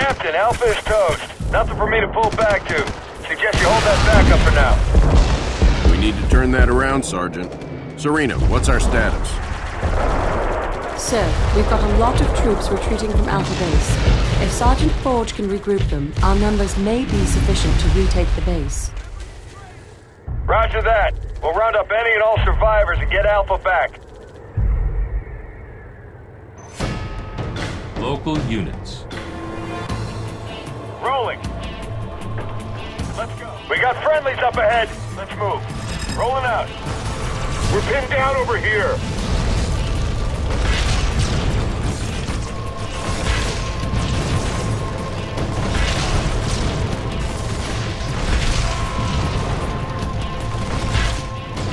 Captain, Alpha is toast. Nothing for me to pull back to. Suggest you hold that back up for now. We need to turn that around, Sergeant. Serena, what's our status? Sir, we've got a lot of troops retreating from Alpha Base. If Sergeant Forge can regroup them, our numbers may be sufficient to retake the base. Roger that. We'll round up any and all survivors and get Alpha back. Local units. Rolling. Let's go. We got friendlies up ahead. Let's move. Rolling out. We're pinned down over here.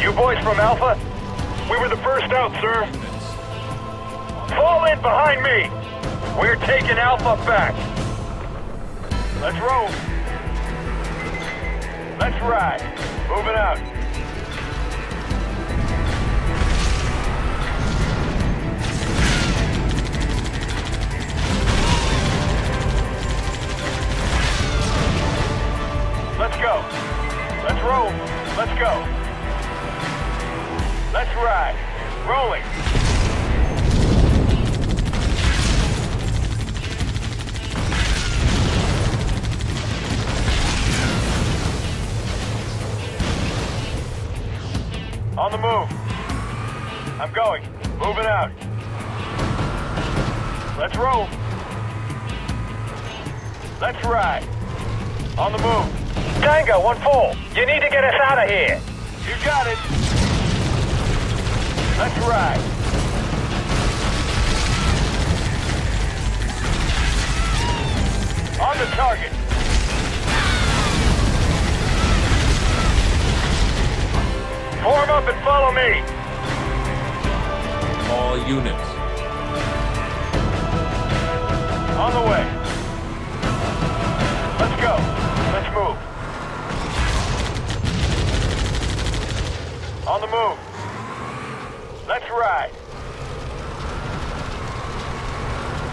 You boys from Alpha? We were the first out, sir. Fall in behind me. We're taking Alpha back. Let's roll. Let's ride. Moving out. Let's go. Let's roll. Let's go. Let's ride. Rolling. On the move. I'm going. Moving out. Let's roll. Let's ride. On the move. Tango, 1-4. You need to get us out of here. You got it. Let's ride. On the target. Up and follow me. All units. On the way. Let's go. Let's move. On the move. Let's ride.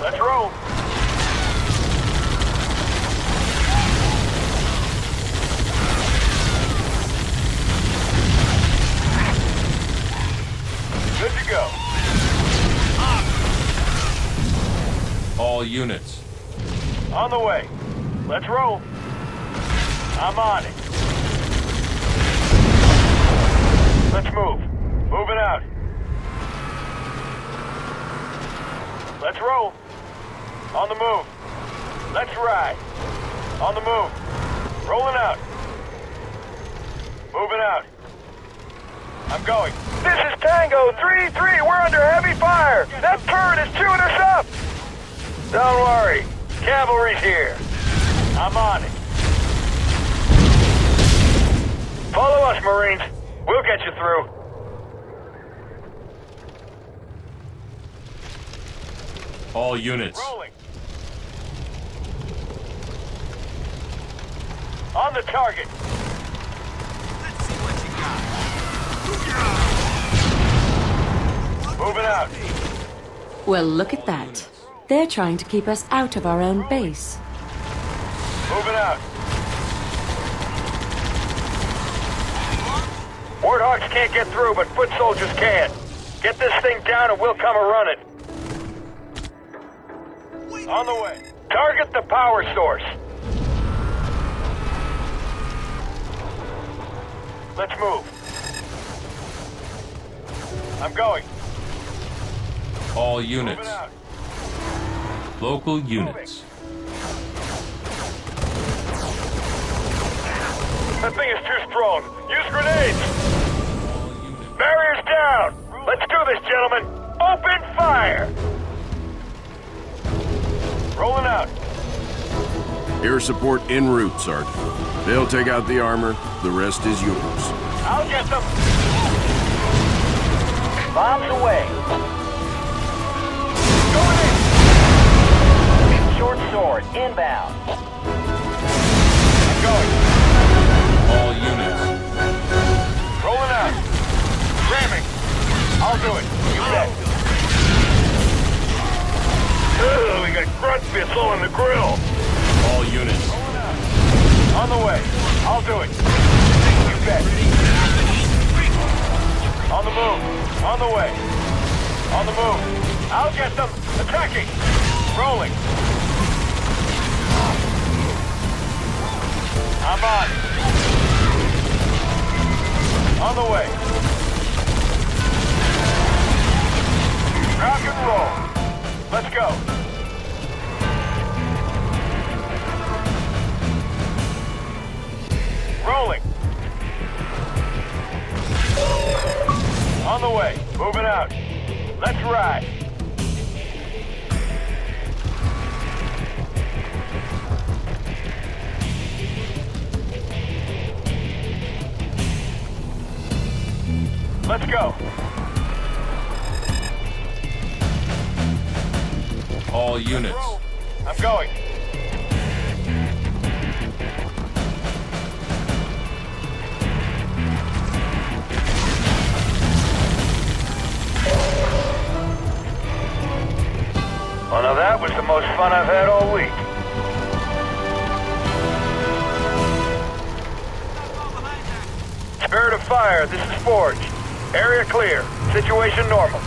Let's roll. Good to go. Ah. All units. On the way. Let's roll. I'm on it. Let's move. Moving out. Let's roll. On the move. Let's ride. On the move. Rolling out. Moving out. I'm going. This is Tango 3-3. We're under heavy fire. That turret is chewing us up. Don't worry. Cavalry's here. I'm on it. Follow us, Marines. We'll get you through. All units. Rolling. On the target. Moving out. Well, look at that. They're trying to keep us out of our own base. Moving out. Warthogs can't get through, but foot soldiers can. Get this thing down and we'll come and a running. On the way. Target the power source. Let's move. I'm going. All units. Local units. That thing is too strong. Use grenades. Barriers down! Let's do this, gentlemen! Open fire! Rolling out. Air support en route, Sergeant. They'll take out the armor. The rest is yours. I'll get them! Bombs away. Going in! Short sword, inbound. I'm going. All units. Rolling out. Ramming. I'll do it. You bet. Ugh, we got grunt all in the grill. All units. On the way. I'll do it. You bet. On the move. On the way. On the move. I'll get them. Attacking. Rolling. I'm on. On the way. Rock and roll. Let's go. The way. Moving out. Let's ride. Let's go. All units. I'm going. Well, now that was the most fun I've had all week. Spirit of Fire, this is Forge. Area clear. Situation normal.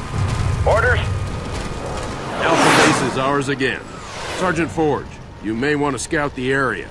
Orders? Alpha Base is ours again. Sergeant Forge, you may want to scout the area.